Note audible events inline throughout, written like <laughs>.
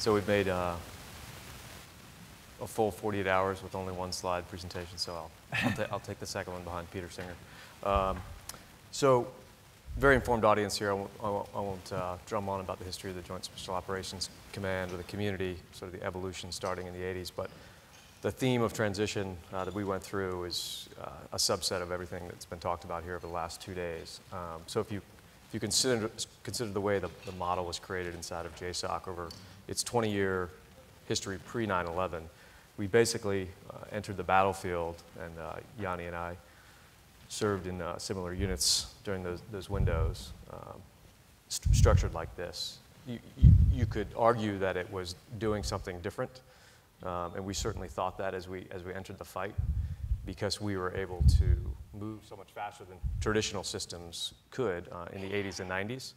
So we've made uh, a full 48 hours with only one slide presentation, so I'll, I'll, ta I'll take the second one behind Peter Singer. Um, so very informed audience here. I won't, I won't, uh, drum on about the history of the Joint Special Operations Command or the community, sort of the evolution starting in the 80s, but the theme of transition uh, that we went through is uh, a subset of everything that's been talked about here over the last two days. Um, so if you, if you consider, consider the way the, the model was created inside of JSOC over its 20-year history pre-9-11, we basically uh, entered the battlefield, and uh, Yanni and I served in uh, similar units during those, those windows, um, st structured like this. You, you, you, could argue that it was doing something different, um, and we certainly thought that as we, as we entered the fight, because we were able to move so much faster than traditional systems could uh, in the 80s and 90s.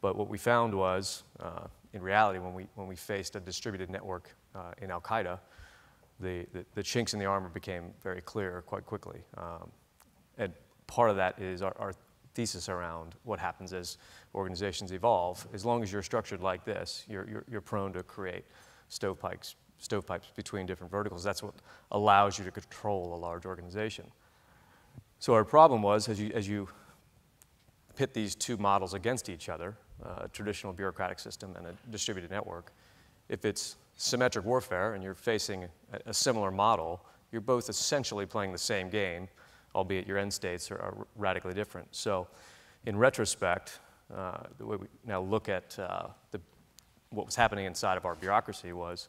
But what we found was, uh, in reality, when we, when we faced a distributed network uh, in Al Qaeda, the, the, the, chinks in the armor became very clear quite quickly. Um, and part of that is our, our thesis around what happens as organizations evolve. As long as you're structured like this, you're, you're, you're prone to create stovepipes, stovepipes between different verticals. That's what allows you to control a large organization. So our problem was, as you, as you pit these two models against each other, a traditional bureaucratic system and a distributed network, if it's symmetric warfare and you're facing a, a similar model, you're both essentially playing the same game, albeit your end states are, are radically different. So, in retrospect, uh, the way we now look at uh, the, what was happening inside of our bureaucracy was,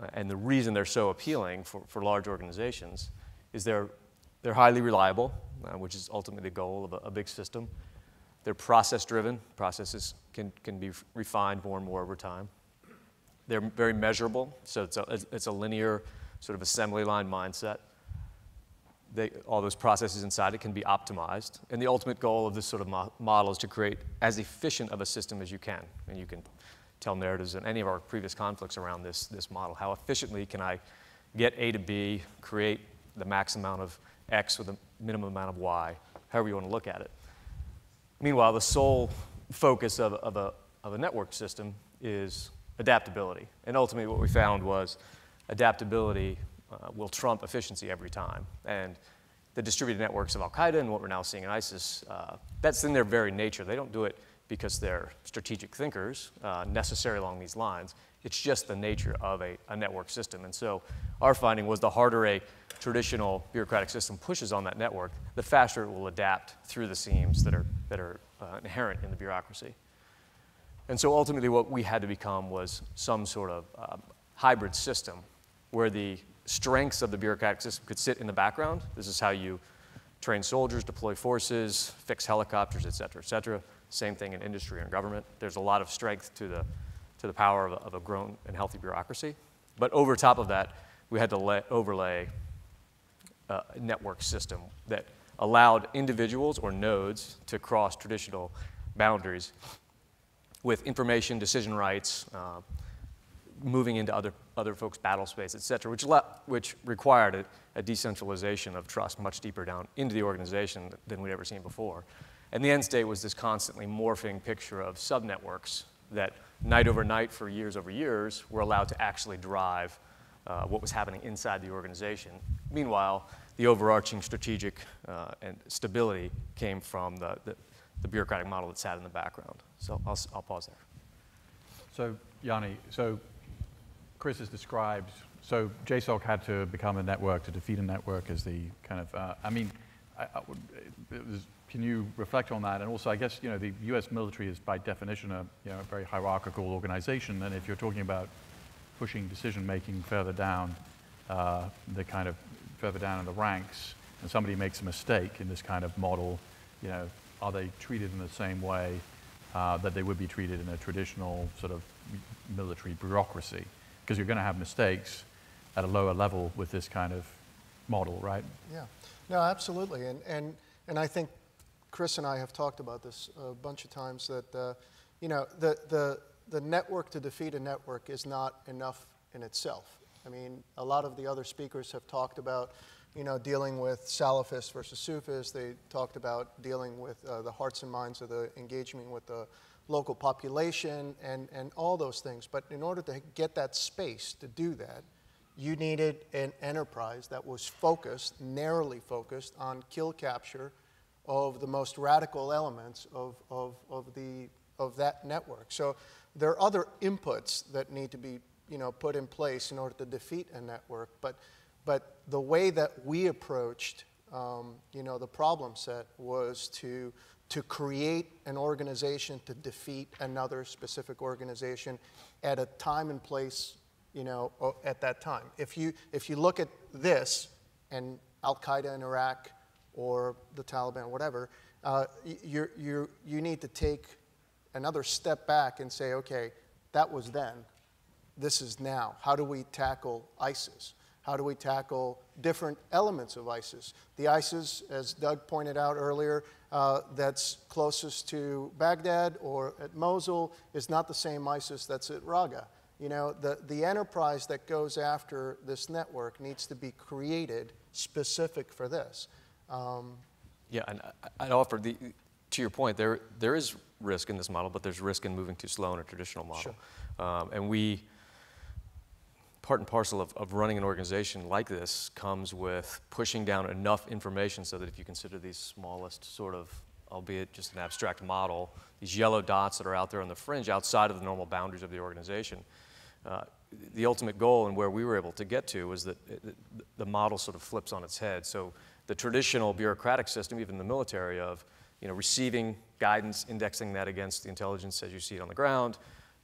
uh, and the reason they're so appealing for, for large organizations is they're, they're highly reliable, uh, which is ultimately the goal of a, a big system. They're process driven, processes can, can be refined more and more over time. They're very measurable, so it's a, it's a linear sort of assembly line mindset they, all those processes inside it can be optimized. And the ultimate goal of this sort of mo model is to create as efficient of a system as you can. And you can tell narratives in any of our previous conflicts around this, this model. How efficiently can I get A to B, create the max amount of X with the minimum amount of Y, however you want to look at it. Meanwhile, the sole focus of, of, a, of a network system is adaptability. And ultimately what we found was adaptability uh, will trump efficiency every time. And the distributed networks of Al Qaeda and what we're now seeing in ISIS, uh, that's in their very nature. They don't do it because they're strategic thinkers uh, necessarily along these lines. It's just the nature of a, a, network system. And so our finding was the harder a traditional bureaucratic system pushes on that network, the faster it will adapt through the seams that are, that are uh, inherent in the bureaucracy. And so ultimately what we had to become was some sort of uh, hybrid system where the strengths of the bureaucratic system could sit in the background. This is how you train soldiers, deploy forces, fix helicopters, et cetera, et cetera. Same thing in industry and government. There's a lot of strength to the, to the power of a, of a grown and healthy bureaucracy. But over top of that, we had to let, overlay a network system that allowed individuals or nodes to cross traditional boundaries with information, decision rights, uh, moving into other, other folks' battle space, et cetera, which, which required a, a, decentralization of trust much deeper down into the organization than we'd ever seen before. And the end state was this constantly morphing picture of subnetworks that night over night for years over years were allowed to actually drive uh, what was happening inside the organization. Meanwhile, the overarching strategic uh, and stability came from the, the, the, bureaucratic model that sat in the background. So I'll, I'll pause there. So, Yanni, so Chris has described, so JSOC had to become a network to defeat a network as the kind of, uh, I mean, I, I would, was, can you reflect on that? And also, I guess, you know, the US military is by definition a, you know, a very hierarchical organization. And if you're talking about pushing decision-making further down, uh, the kind of further down in the ranks, and somebody makes a mistake in this kind of model, you know, are they treated in the same way uh, that they would be treated in a traditional sort of military bureaucracy? because you're going to have mistakes at a lower level with this kind of model, right? Yeah, no, absolutely. And, and, and I think Chris and I have talked about this a bunch of times that, uh, you know, the, the, the network to defeat a network is not enough in itself. I mean, a lot of the other speakers have talked about you know, dealing with Salafists versus Sufis. They talked about dealing with uh, the hearts and minds of the engagement with the local population and, and all those things. But in order to get that space to do that, you needed an enterprise that was focused, narrowly focused, on kill capture of the most radical elements of, of, of, the, of that network. So there are other inputs that need to be you know, put in place in order to defeat a network. But, but the way that we approached um, you know, the problem set was to, to create an organization to defeat another specific organization at a time and place you know, at that time. If you, if you look at this and Al Qaeda in Iraq or the Taliban, whatever, uh, you you you need to take another step back and say, okay, that was then, this is now. How do we tackle ISIS? How do we tackle different elements of ISIS? The ISIS, as Doug pointed out earlier, uh, that's closest to Baghdad or at Mosul is not the same ISIS that's at Raqqa. You know, the, the enterprise that goes after this network needs to be created specific for this. Um, yeah, and I'd offer the, to your point, there, there is risk in this model, but there's risk in moving too slow in a traditional model. Sure. Um, and we, part and parcel of, of running an organization like this comes with pushing down enough information so that if you consider these smallest sort of, albeit just an abstract model, these yellow dots that are out there on the fringe outside of the normal boundaries of the organization, uh, the ultimate goal and where we were able to get to was that it, the model sort of flips on its head. So the traditional bureaucratic system, even the military, of you know, receiving guidance, indexing that against the intelligence as you see it on the ground,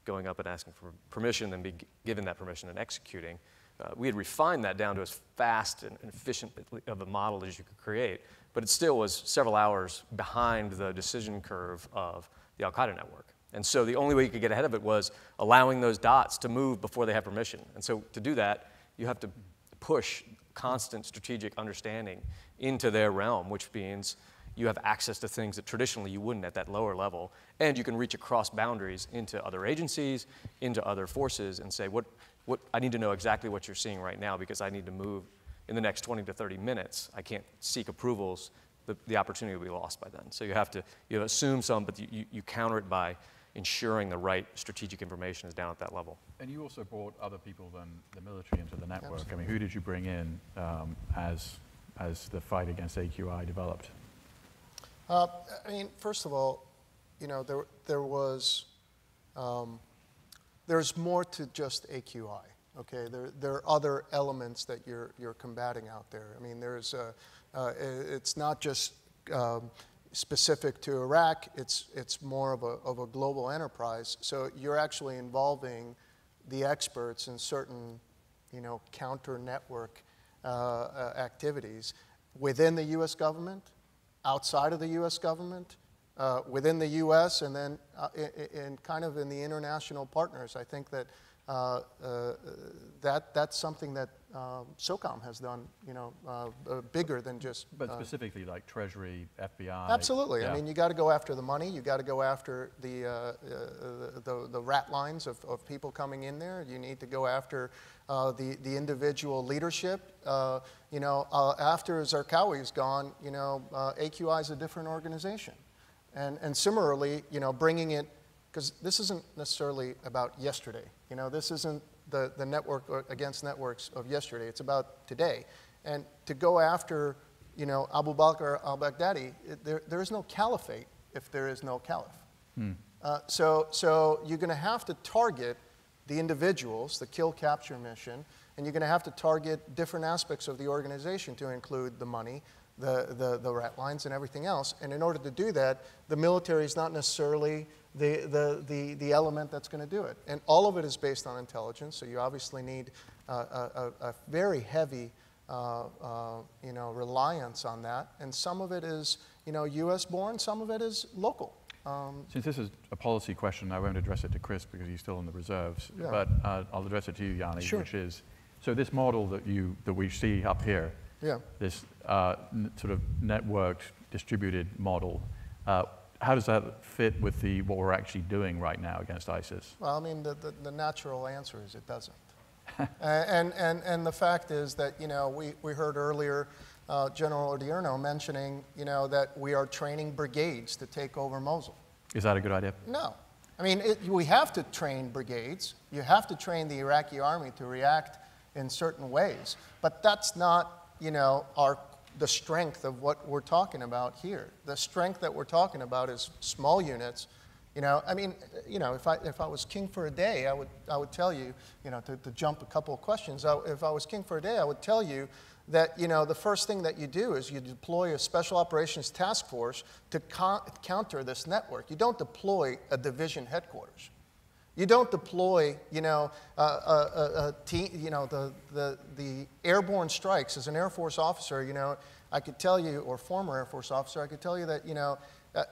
going up and asking for permission, then be given that permission and executing. Uh, we had refined that down to as fast and efficient of a model as you could create, but it still was several hours behind the decision curve of the Al Qaeda network. And so the only way you could get ahead of it was allowing those dots to move before they have permission. And so to do that, you have to push constant strategic understanding into their realm, which means you have access to things that traditionally you wouldn't at that lower level. And you can reach across boundaries into other agencies, into other forces, and say, what, what, I need to know exactly what you're seeing right now because I need to move in the next 20 to 30 minutes. I can't seek approvals. The, the opportunity will be lost by then. So you have to you assume some, but you, you, you counter it by ensuring the right strategic information is down at that level. And you also brought other people than the military into the network. Absolutely. I mean, who did you bring in um, as, as the fight against AQI developed? Uh, I mean, first of all, you know, there, there was, um, there's more to just AQI. Okay, there, there are other elements that you're, you're combating out there. I mean, there's, a, uh, it's not just um, specific to Iraq, it's, it's more of a, of a global enterprise. So you're actually involving the experts in certain, you know, counter network uh, uh, activities within the U.S. government, outside of the U.S. government, uh, within the U.S., and then uh, in, in, kind of in the international partners. I think that uh, uh, that, that's something that um, SOCOM has done, you know, uh, uh, bigger than just. But specifically like Treasury, FBI. Absolutely. Yeah. I mean, you got to go after the money. You got to go after the, the, the rat lines of, of people coming in there. You need to go after the, the individual leadership. you know, after Zarqawi is gone, you know, AQI is a different organization. And, and similarly, you know, bringing it because this isn't necessarily about yesterday. You know, this isn't the, the network against networks of yesterday. It's about today. And to go after, you know, Abu Bakr al-Baghdadi, there, there is no caliphate if there is no caliph. Hmm. Uh, so, so you're going to have to target the individuals, the kill capture mission, and you're going to have to target different aspects of the organization to include the money, the, the, the rat lines, and everything else. And in order to do that, the military is not necessarily the, the, the, the element that's going to do it. And all of it is based on intelligence, so you obviously need uh, a, a, very heavy uh, uh, you know, reliance on that. And some of it is you know, US born, some of it is local. Um, Since this is a policy question, I won't address it to Chris because he's still in the reserves, yeah. but uh, I'll address it to you, Yanni, sure. which is, so this model that, you, that we see up here, yeah. this uh, sort of networked distributed model, uh, how does that fit with the, what we're actually doing right now against ISIS? Well, I mean, the, the, the natural answer is it doesn't. <laughs> and, and, and the fact is that, you know, we, we heard earlier uh, General Odierno mentioning, you know, that we are training brigades to take over Mosul. Is that a good idea? No. I mean, it, we have to train brigades. You have to train the Iraqi army to react in certain ways. But that's not, you know, our, the strength of what we're talking about here. The strength that we're talking about is small units. You know, I mean, you know, if I, if I was king for a day, I would, I would tell you, you know, to, to jump a couple of questions, I, if I was king for a day, I would tell you that you know the first thing that you do is you deploy a special operations task force to counter this network. You don't deploy a division headquarters. You don't deploy, you know, a, a, a you know, the, the, the airborne strikes. As an Air Force officer, you know, I could tell you, or former Air Force officer, I could tell you that, you know, uh,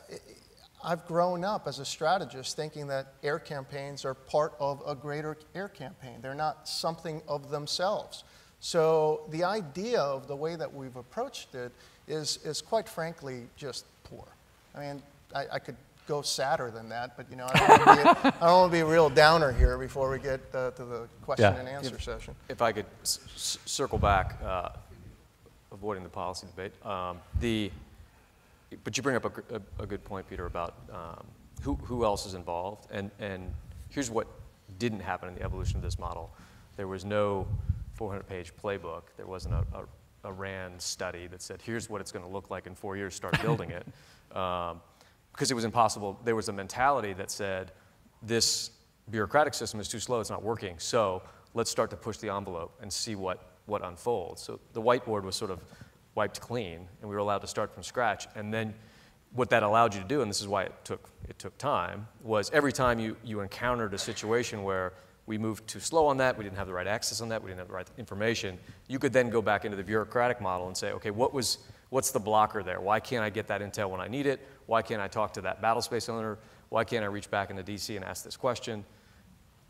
I've grown up as a strategist thinking that air campaigns are part of a greater air campaign. They're not something of themselves. So the idea of the way that we've approached it is, is quite frankly just poor. I mean, I, I could go sadder than that, but you know, I don't want to be, a real downer here before we get uh, to the question yeah. and answer if, session. If I could circle back, uh, avoiding the policy debate, um, the, but you bring up a, a, a good point, Peter, about um, who, who else is involved, and, and here's what didn't happen in the evolution of this model. There was no 400-page playbook. There wasn't a, a, a, RAND study that said, here's what it's going to look like in four years, start building it. <laughs> Um, because it was impossible. There was a mentality that said, this bureaucratic system is too slow, it's not working, so let's start to push the envelope and see what, what unfolds. So the whiteboard was sort of wiped clean, and we were allowed to start from scratch. And then what that allowed you to do, and this is why it took, it took time, was every time you, you encountered a situation where we moved too slow on that, we didn't have the right access on that, we didn't have the right information, you could then go back into the bureaucratic model and say, okay, what was, what's the blocker there? Why can't I get that intel when I need it? Why can't I talk to that battle space owner? Why can't I reach back into DC and ask this question?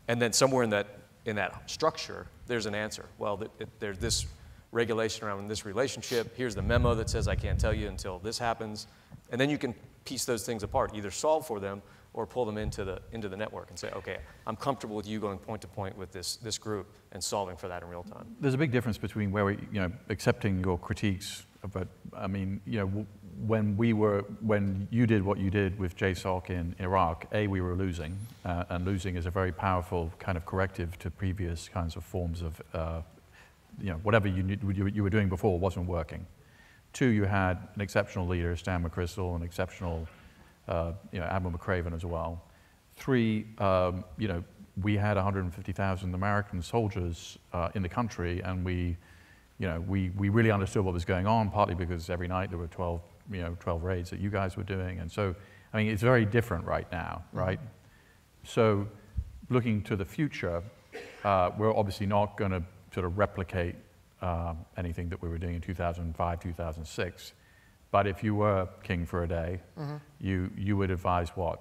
And then somewhere in that, in that structure, there's an answer. Well, there's this regulation around this relationship. Here's the memo that says I can't tell you until this happens. And then you can piece those things apart, either solve for them or pull them into the, into the network and say, okay, I'm comfortable with you going point to point with this, this group and solving for that in real time. There's a big difference between where we, you know, accepting your critiques, but I mean, you know, when we were, when you did what you did with JSOC in Iraq, A, we were losing, uh, and losing is a very powerful kind of corrective to previous kinds of forms of, uh, you know, whatever you, you were doing before wasn't working. Two, you had an exceptional leader, Stan McChrystal, an exceptional uh, you know, Admiral McRaven as well. Three, um, you know, we had 150,000 American soldiers uh, in the country, and we, you know, we, we really understood what was going on, partly because every night there were 12, you know, 12 raids that you guys were doing. And so, I mean, it's very different right now, mm-hmm. right? So, looking to the future, uh, we're obviously not going to sort of replicate uh, anything that we were doing in 2005, 2006. But if you were king for a day, mm-hmm. you, you would advise what?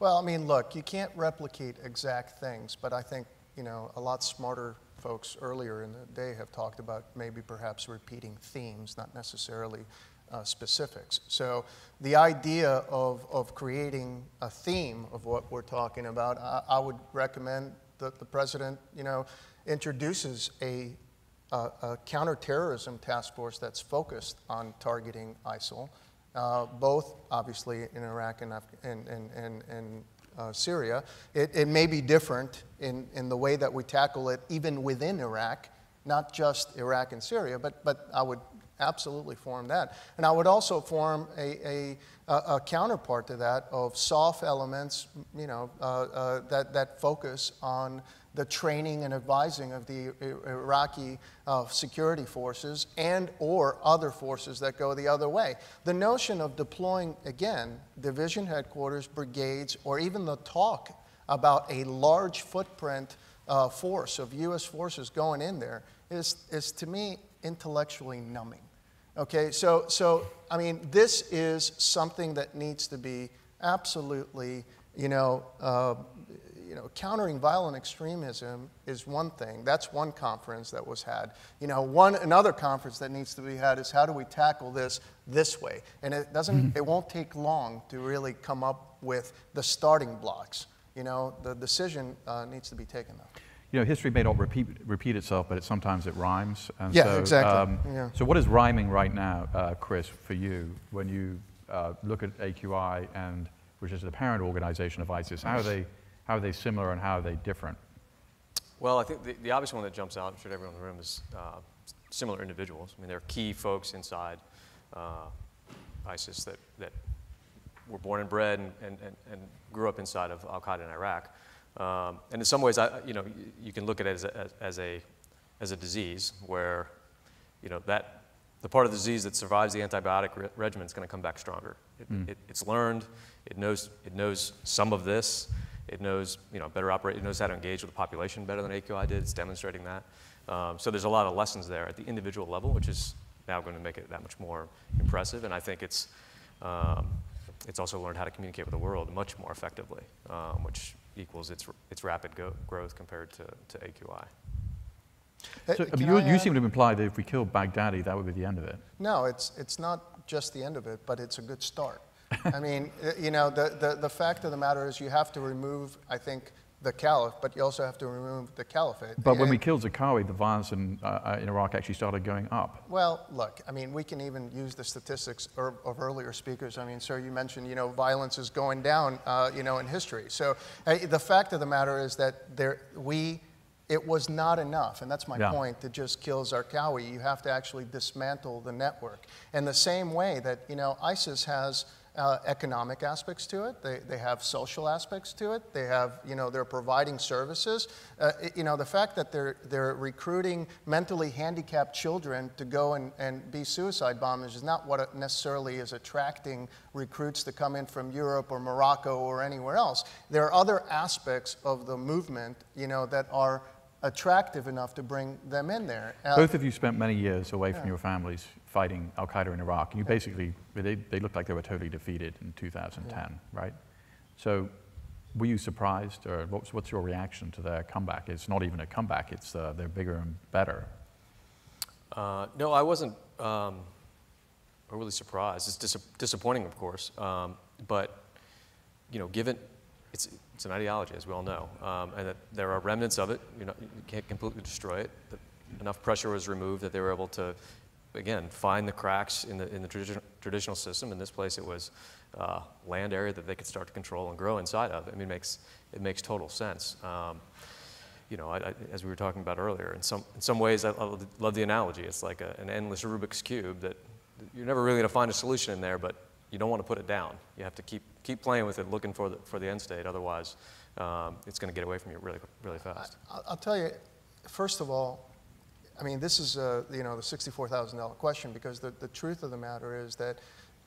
Well, I mean, look, you can't replicate exact things, but I think, you know, a lot smarter folks earlier in the day have talked about maybe perhaps repeating themes, not necessarily uh, specifics. So the idea of, of creating a theme of what we're talking about, I, I would recommend that the president, you know, introduces a a, a counterterrorism task force that's focused on targeting ISIL, uh, both obviously in Iraq and, Af- and, and, and, and uh, Syria. It, it, may be different in, in the way that we tackle it even within Iraq, not just Iraq and Syria, but, but I would absolutely form that. And I would also form a, a, a counterpart to that of SOF elements, you know, uh, uh, that, that focus on the training and advising of the Iraqi uh, security forces and or other forces that go the other way. The notion of deploying, again, division headquarters, brigades, or even the talk about a large footprint uh, force of U.S. forces going in there is, is to me, intellectually numbing. Okay, so, so, I mean, this is something that needs to be absolutely, you know, uh, you know, countering violent extremism is one thing. That's one conference that was had. You know, one another conference that needs to be had is how do we tackle this this way? And it doesn't. Mm-hmm. It won't take long to really come up with the starting blocks. You know, the decision uh, needs to be taken though. You know, history may not repeat, repeat itself, but it, sometimes it rhymes. And Yeah, so, um, exactly. Yeah. So what is rhyming right now, uh, Chris, for you when you uh, look at AQI and which is the parent organization of ISIS? How are they, how are they similar and how are they different? Well, I think the, the obvious one that jumps out, I'm sure everyone in the room, is uh, similar individuals. I mean, there are key folks inside uh, ISIS that, that were born and bred and, and, and, and grew up inside of Al Qaeda in Iraq. Um, and in some ways, I, you know, you, can look at it as a, as, a, as a disease where, you know, that, the part of the disease that survives the antibiotic re- regimen is going to come back stronger. It, it, it's learned, it knows, it knows some of this, it knows, you know, better operate, it knows how to engage with the population better than AQI did, it's demonstrating that. Um, so there's a lot of lessons there at the individual level, which is now going to make it that much more impressive. And I think it's, um, it's also learned how to communicate with the world much more effectively, um, which equals its, its rapid go- growth compared to, to AQI. Uh, So, I mean, you, I you seem to imply that if we killed Baghdadi, that would be the end of it. No, it's, it's not just the end of it, but it's a good start. <laughs> I mean, uh, you know, the, the, the fact of the matter is you have to remove, I think, the caliph, but you also have to remove the caliphate. But when we killed Zarqawi, the violence in, uh, uh, in Iraq actually started going up. Well, look, I mean, we can even use the statistics of, of earlier speakers. I mean, sir, you mentioned, you know, violence is going down, uh, you know, in history. So uh, the fact of the matter is that there, we, it was not enough, and that's my Yeah. point, to just kill Zarqawi. You have to actually dismantle the network. And the same way that, you know, ISIS has uh, economic aspects to it. They, they have social aspects to it. They have, you know, they're providing services. Uh, you know, the fact that they're, they're recruiting mentally handicapped children to go and, and be suicide bombers is not what necessarily is attracting recruits to come in from Europe or Morocco or anywhere else. There are other aspects of the movement, you know, that are attractive enough to bring them in there. Uh, Both of you spent many years away from your families fighting Al Qaeda in Iraq, and you basically, they, they looked like they were totally defeated in 2010, right? So, were you surprised, or what's, what's your reaction to their comeback? It's not even a comeback, it's uh, they're bigger and better. Uh, no, I wasn't um, overly surprised. It's dis- disappointing, of course, um, but you know, given it's, it's an ideology, as we all know, um, and that there are remnants of it. You're not, you can't completely destroy it. That enough pressure was removed that they were able to, again, find the cracks in the in the tradi- traditional system. In this place, it was uh, land area that they could start to control and grow inside of. I mean, it makes it makes total sense. Um, you know, I, I, as we were talking about earlier, in some, in some ways, I, love the analogy. It's like a, an endless Rubik's Cube that you're never really going to find a solution in there, but you don't want to put it down. You have to keep, keep playing with it, looking for the, for the end state. Otherwise, um, it's going to get away from you really, really fast. I'll tell you, first of all, I mean, this is, uh, you know, the $64,000 question because the, the truth of the matter is that,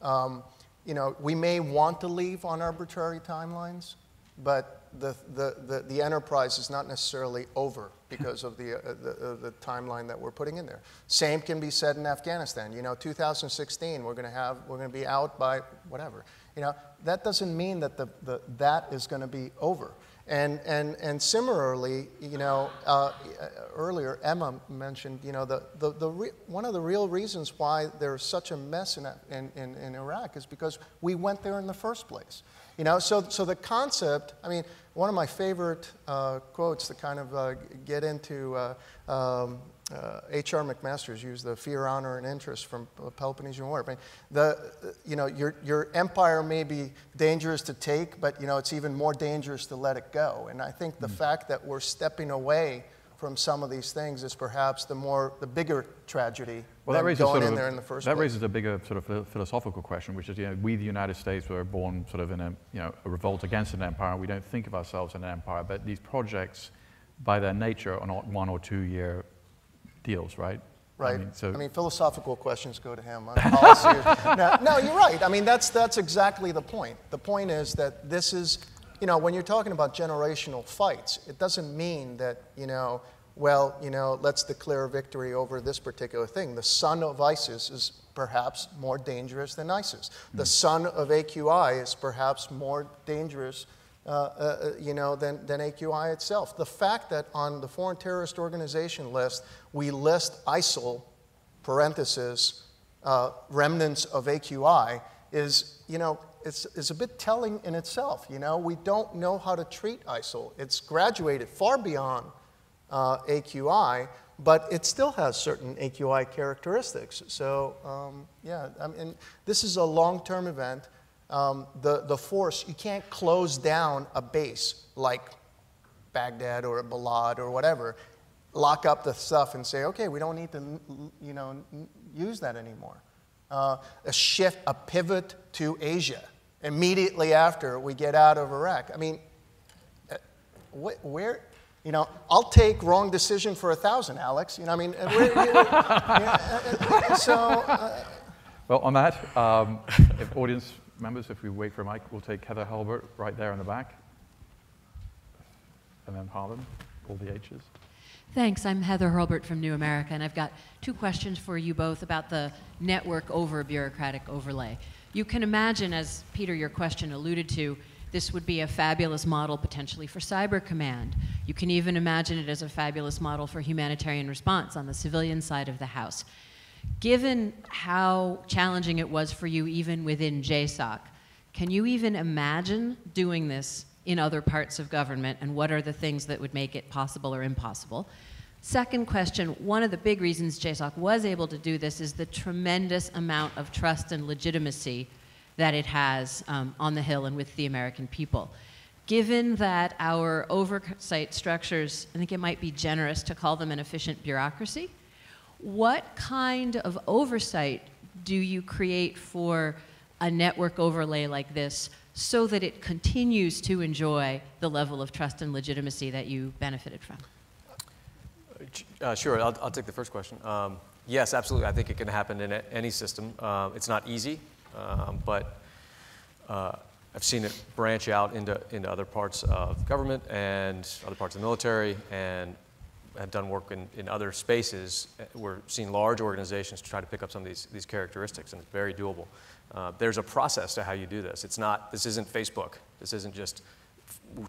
um, you know, we may want to leave on arbitrary timelines, but the, the, the, the enterprise is not necessarily over because of the, uh, the, uh, the timeline that we're putting in there. Same can be said in Afghanistan. You know, 2016, we're going to have, we're going to be out by whatever. You know, that doesn't mean that the, the, that is going to be over. And, and, and similarly, you know, uh, earlier Emma mentioned, you know, the, the, the re- one of the real reasons why there's such a mess in, in, in, in Iraq is because we went there in the first place. You know, so, so the concept, I mean, one of my favorite uh, quotes to kind of uh, get into uh, um, H.R. McMaster's used the fear, honor, and interest from uh, Peloponnesian War. I mean, the, you know, your, your empire may be dangerous to take, but, you know, it's even more dangerous to let it go. And I think the fact that we're stepping away from some of these things is perhaps the more, the bigger tragedy Well, that raises going sort of in a- there in the first that place. raises a bigger sort of philosophical question, which is, you know, we, the United States, were born sort of in a, you know, a revolt against an empire. We don't think of ourselves as an empire, but these projects, by their nature, are not one or two year deals, right? Right. I mean, so I mean, philosophical questions go to him. <laughs> no, no, you're right. I mean, that's, that's exactly the point. The point is that this is, you know, when you're talking about generational fights, it doesn't mean that, you know, well, you know, let's declare victory over this particular thing. The son of ISIS is perhaps more dangerous than ISIS. The hmm. son of AQI is perhaps more dangerous uh, uh, you know, than, than AQI itself. The fact that on the Foreign Terrorist Organization list, we list ISIL, parenthesis, uh, remnants of AQI, is, you know, it's, it's a bit telling in itself. You know, we don't know how to treat ISIL. It's graduated far beyond uh, AQI, but it still has certain AQI characteristics. So um, yeah, I mean, this is a long-term event. Um, the, the force, you can't close down a base like Baghdad or Balad or whatever, lock up the stuff and say, okay, we don't need to, you know, use that anymore. Uh, a shift, a pivot to Asia immediately after we get out of Iraq. I mean, uh, wh- where, you know, I'll take wrong decision for a thousand, Alex. You know, I mean, uh, yeah, uh, so. Uh, Well, on that, um, if audience members, if we wait for a mic, we'll take Heather Hurlbert right there in the back. And then Harlan, all the H's. Thanks. I'm Heather Hurlbert from New America, and I've got two questions for you both about the network over bureaucratic overlay. You can imagine, as Peter, your question alluded to, this would be a fabulous model potentially for cyber command. You can even imagine it as a fabulous model for humanitarian response on the civilian side of the house. Given how challenging it was for you even within JSOC, can you even imagine doing this in other parts of government, and what are the things that would make it possible or impossible? Second question one of the big reasons JSOC was able to do this is the tremendous amount of trust and legitimacy that it has um, on the Hill and with the American people. Given that our oversight structures, I think it might be generous to call them an efficient bureaucracy, what kind of oversight do you create for a network overlay like this so that it continues to enjoy the level of trust and legitimacy that you benefited from? Uh, sure, I'll, I'll, take the first question. Um, yes, absolutely. I think it can happen in any system. Uh, it's not easy, um, but uh, I've seen it branch out into, into other parts of government and other parts of the military and have done work in, in other spaces. We're seeing large organizations try to pick up some of these, these characteristics, and it's very doable. Uh, there's a process to how you do this. It's not, this isn't Facebook. This isn't just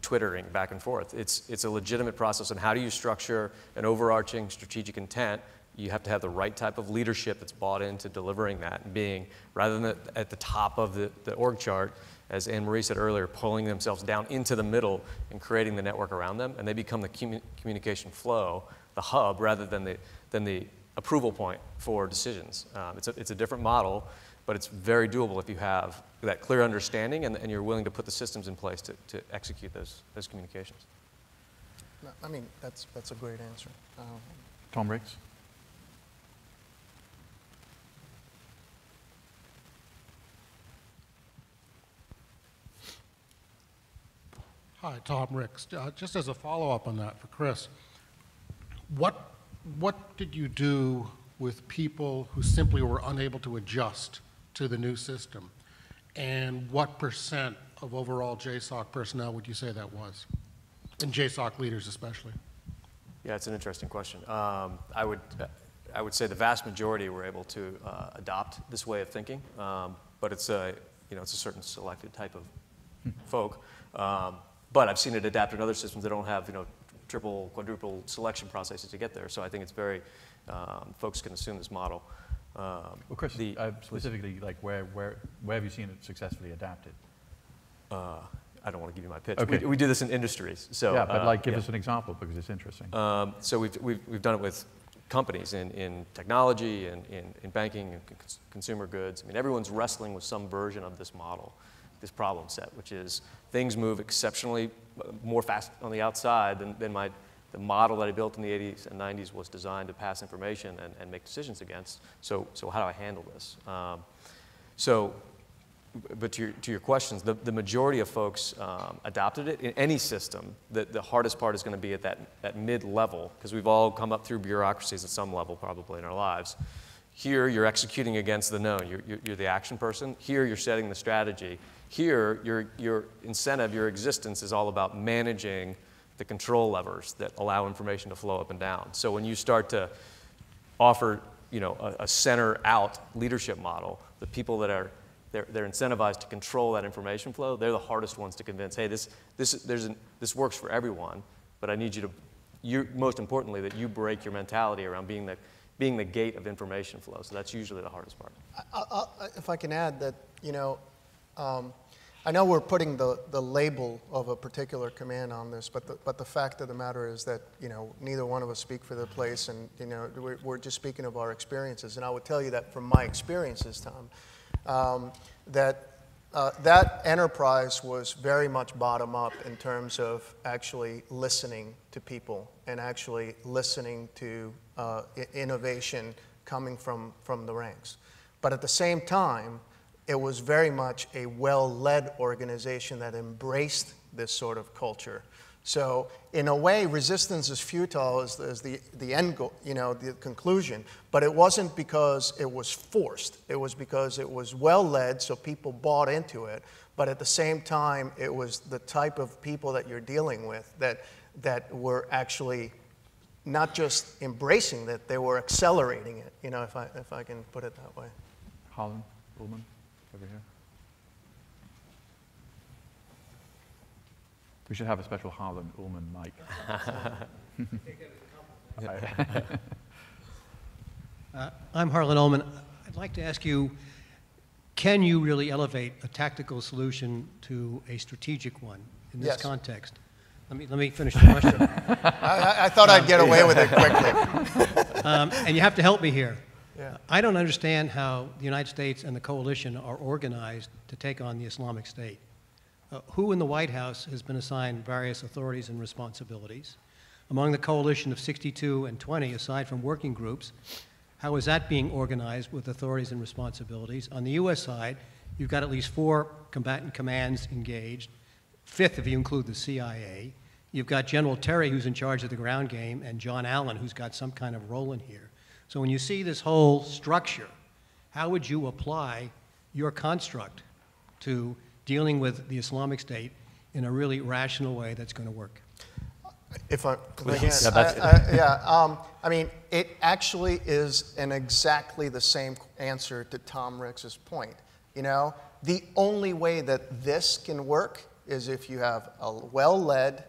twittering back and forth. It's, it's a legitimate process. And how do you structure an overarching strategic intent? You have to have the right type of leadership that's bought into delivering that and being, rather than at the top of the, the org chart, as Anne Marie said earlier, pulling themselves down into the middle and creating the network around them. And they become the commu communication flow, the hub, rather than the, than the approval point for decisions. Um, it's, a, it's a different model but it's very doable if you have that clear understanding and, and you're willing to put the systems in place to, to execute those, those communications. I mean, that's, that's a great answer. Um, Tom Ricks. Hi, Tom Ricks. Uh, just as a follow-up on that for Chris, what, what did you do with people who simply were unable to adjust to the new system? And what percent of overall JSOC personnel would you say that was? And JSOC leaders especially. Yeah, it's an interesting question. Um, I, would, I would say the vast majority were able to uh, adopt this way of thinking, um, but it's a, you know, it's a certain selected type of folk. Um, but I've seen it adapted in other systems that don't have you know, triple, quadruple selection processes to get there. So I think it's very, um, folks can assume this model. Um, well, Chris, the, uh, specifically, like where, where, where have you seen it successfully adapted? Uh, I don't want to give you my pitch. Okay. We, we do this in industries. So, yeah, but like, uh, give yeah. us an example because it's interesting. Um, so we've, we've, we've done it with companies in, in technology and in, in banking and consumer goods. I mean, everyone's wrestling with some version of this model, this problem set, which is things move exceptionally uh, more fast on the outside than, than my the model that I built in the 80s and 90s was designed to pass information and, and make decisions against. So, so how do I handle this? Um, so, but to your, to your questions, the, the majority of folks um, adopted it in any system. The, the hardest part is going to be at that, that mid level, because we've all come up through bureaucracies at some level probably in our lives. Here, you're executing against the known. You're, you're, you're the action person. Here, you're setting the strategy. Here, your, your incentive, your existence is all about managing the control levers that allow information to flow up and down. So when you start to offer you know, a, a center out leadership model, the people that are they're, they're incentivized to control that information flow, they're the hardest ones to convince, hey, this, this, there's an, this works for everyone, but I need you to, you, most importantly, that you break your mentality around being the, being the gate of information flow. So that's usually the hardest part. I, I, if I can add that, you know, um, I know we're putting the, the label of a particular command on this, but the, but the fact of the matter is that, you know, neither one of us speak for the place, and, you know, we're, we're just speaking of our experiences. And I would tell you that from my experiences, Tom, um, that uh, that enterprise was very much bottom up in terms of actually listening to people and actually listening to uh, innovation coming from, from the ranks. But at the same time, it was very much a well led organization that embraced this sort of culture. So, in a way, resistance is futile as, as the, the end goal, you know, the conclusion. But it wasn't because it was forced, it was because it was well led, so people bought into it. But at the same time, it was the type of people that you're dealing with that, that were actually not just embracing it, they were accelerating it, you know, if I, if I can put it that way. Harlan Ullman, over here. We should have a special Harlan Ullman mic. <laughs> <laughs> <laughs> Uh, I'm Harlan Ullman. I'd like to ask you, can you really elevate a tactical solution to a strategic one in this Yes. context? Let me, let me finish the question. I, I- I thought I'd get away with it quickly. Um, and you have to help me here. Yeah. I don't understand how the United States and the coalition are organized to take on the Islamic State. Uh, who in the White House has been assigned various authorities and responsibilities? Among the coalition of 62 and 20, aside from working groups, how is that being organized with authorities and responsibilities? On the U.S. side, you've got at least four combatant commands engaged, fifth if you include the CIA. You've got General Terry, who's in charge of the ground game, and John Allen, who's got some kind of role in here. So when you see this whole structure, how would you apply your construct to dealing with the Islamic State in a really rational way that's going to work? If I, Please. again, Yeah, I- I- yeah, um, I mean, it actually is an exactly the same answer to Tom Ricks's point. You know, the only way that this can work is if you have a well-led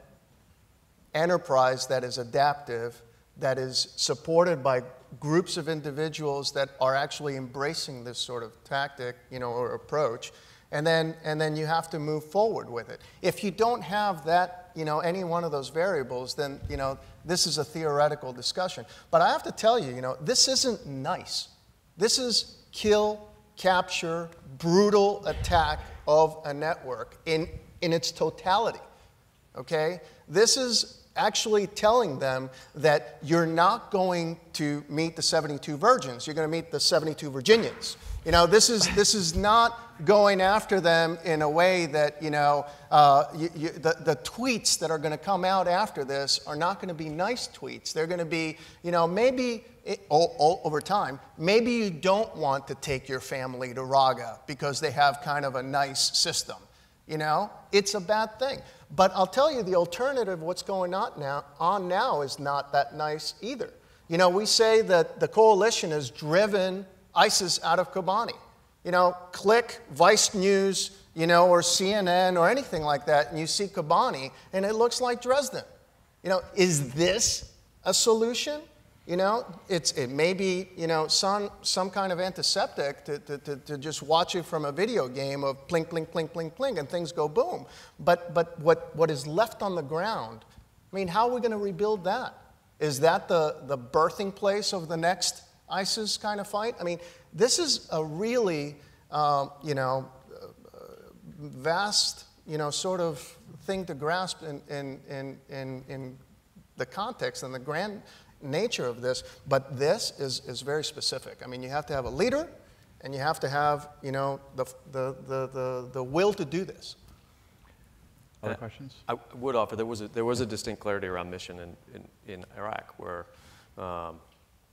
enterprise that is adaptive, that is supported by groups of individuals that are actually embracing this sort of tactic, you know, or approach, and then and then you have to move forward with it. If you don't have that, you know, any one of those variables, then you know this is a theoretical discussion. But I have to tell you, you know, this isn't nice. This is kill, capture, brutal attack of a network in in its totality. Okay? This is actually telling them that you're not going to meet the 72 virgins, you're going to meet the 72 Virginians. You know, this is, this is not going after them in a way that, you know, uh, you, you, the, the tweets that are going to come out after this are not going to be nice tweets. They're going to be, you know, maybe it, o- o- over time, maybe you don't want to take your family to Raqqa because they have kind of a nice system. You know, it's a bad thing. But I'll tell you, the alternative, what's going on now, on now, is not that nice either. You know, we say that the coalition has driven ISIS out of Kobani. You know, click Vice News, you know, or CNN or anything like that, and you see Kobani, and it looks like Dresden. You know, is this a solution? You know, it's, it may be, you know, some, some kind of antiseptic to, to, to, to just watch it from a video game of plink, plink, plink, plink, plink, and things go boom. But, but what, what is left on the ground, I mean, how are we going to rebuild that? Is that the, the birthing place of the next ISIS kind of fight? I mean, this is a really, um, you know, vast, you know, sort of thing to grasp in, in, in, in, in the context and the grand nature of this. But this is, is very specific. I mean, you have to have a leader and you have to have, you know, the, the, the, the, the will to do this. Other Uh, questions? I would offer there was a, there was a distinct clarity around mission in, in, in Iraq where um,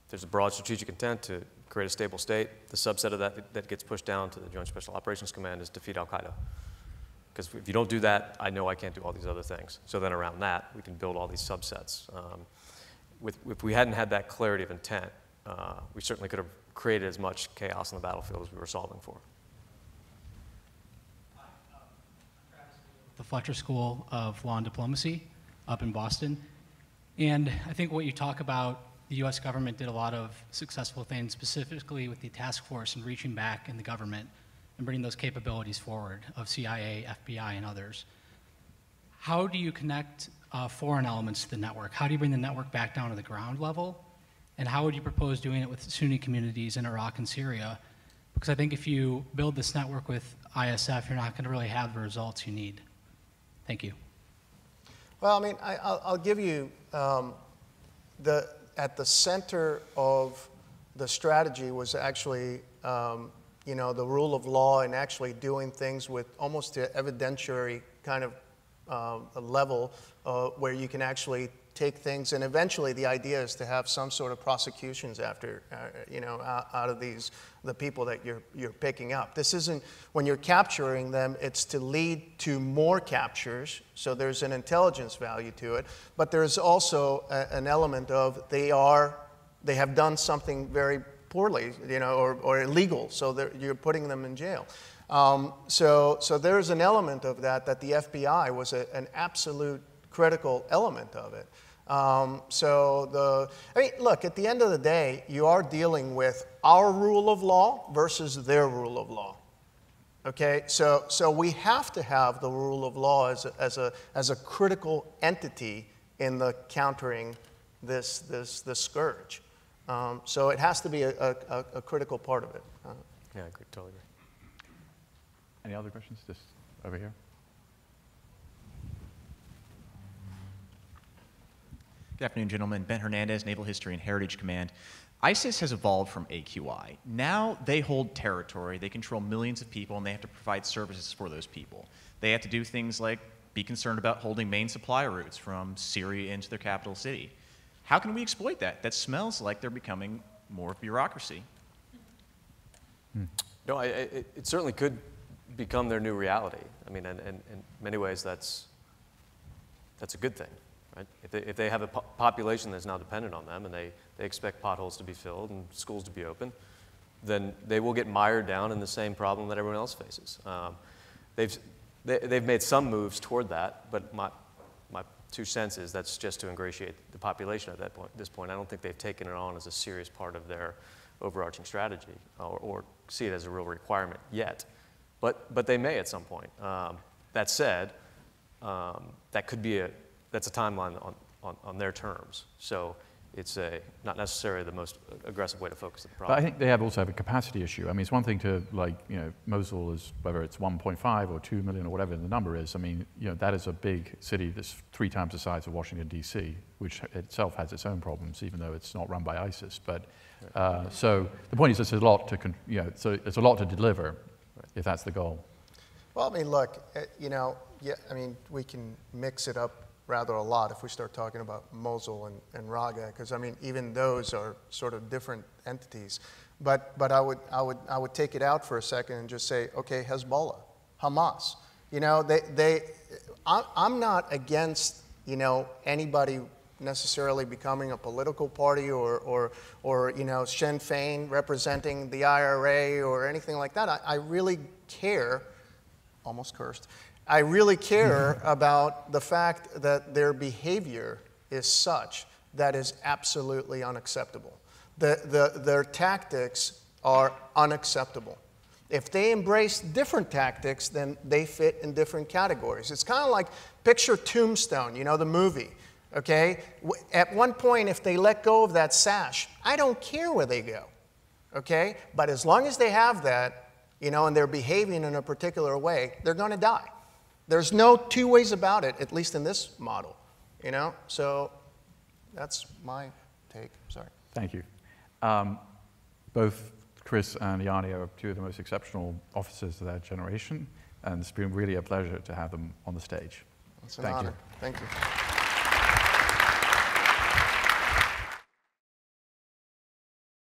there's a broad strategic intent to create a stable state. The subset of that that gets pushed down to the Joint Special Operations Command is defeat Al Qaeda. Because if you don't do that, I know I can't do all these other things. So then around that, we can build all these subsets. Um, with, if we hadn't had that clarity of intent, uh, we certainly could have created as much chaos on the battlefield as we were solving for. the Fletcher School of Law and Diplomacy up in Boston. And I think what you talk about, the US government did a lot of successful things, specifically with the task force and reaching back in the government and bringing those capabilities forward of CIA, FBI, and others. How do you connect uh, foreign elements to the network? How do you bring the network back down to the ground level? And how would you propose doing it with Sunni communities in Iraq and Syria? Because I think if you build this network with ISF, you're not going to really have the results you need. Thank you. Well, I mean, I, I'll, I'll give you um, the at the center of the strategy was actually, um, you know, the rule of law and actually doing things with almost an evidentiary kind of uh, a level uh, where you can actually take things, and eventually the idea is to have some sort of prosecutions after, uh, you know, out, out of these, the people that you're, you're picking up. This isn't, when you're capturing them, it's to lead to more captures, so there's an intelligence value to it, but there's also a, an element of they are, they have done something very poorly, you know, or, or illegal, so you're putting them in jail. Um, so, so there's an element of that that the FBI was a, an absolute critical element of it. Um, so the, I mean, look, at the end of the day, you are dealing with our rule of law versus their rule of law. Okay, so, so we have to have the rule of law as a, as a, as a critical entity in the countering this, this, this scourge. Um, so it has to be a, a, a critical part of it. Uh, Yeah, I agree, totally agree. Any other questions? Just over here. Good afternoon, gentlemen. Ben Hernandez, Naval History and Heritage Command. ISIS has evolved from AQI. Now they hold territory, they control millions of people, and they have to provide services for those people. They have to do things like be concerned about holding main supply routes from Syria into their capital city. How can we exploit that? That smells like they're becoming more bureaucracy. No, I, I- it, it certainly could become their new reality. I mean, and, and in many ways, that's, that's a good thing, right? If they, if they have a po- population that's now dependent on them and they, they expect potholes to be filled and schools to be open, then they will get mired down in the same problem that everyone else faces. Um, they've, they, they've made some moves toward that, but my, my two cents is that's just to ingratiate the population at that point, this point. I don't think they've taken it on as a serious part of their overarching strategy or, or see it as a real requirement yet. But, but they may at some point. Um, that said, um, that could be a, that's a timeline on, on, on their terms. So it's a, not necessarily the most aggressive way to focus the But I think they have also have a capacity issue. I mean, it's one thing to like, you know, Mosul is whether it's 1.5 or 2 million or whatever the number is. I mean, you know, that is a big city that's three times the size of Washington D.C., which itself has its own problems, even though it's not run by ISIS. But uh, so the point is, there's a lot to, con- you know, so there's a lot to deliver, if that's the goal. Well, I mean, look, eh, you know, yeah, I mean, we can mix it up rather a lot if we start talking about Mosul and, and Raqqa, because I mean, even those are sort of different entities. But, but I, would, I, would, I would take it out for a second and just say, okay, Hezbollah, Hamas. You know, they, they, I, I'm not against, you know, anybody necessarily becoming a political party or, or, or you know, Sinn Féin representing the IRA or anything like that. I, I really care almost cursed. I really care <laughs> about the fact that their behavior is such that is absolutely unacceptable. The, the, their tactics are unacceptable. If they embrace different tactics, then they fit in different categories. It's kind of like picture Tombstone, you know, the movie. Okay? At one point, if they let go of that sash, I don't care where they go okay? But as long as they have that, you know, and they're behaving in a particular way, they're going to die. There's no two ways about it, at least in this model, you know? So that's my take. Sorry. Thank you. Um, both Chris and Yanni are two of the most exceptional officers of their generation, and it's been really a pleasure to have them on the stage. It's an Thank you. honor. Thank you.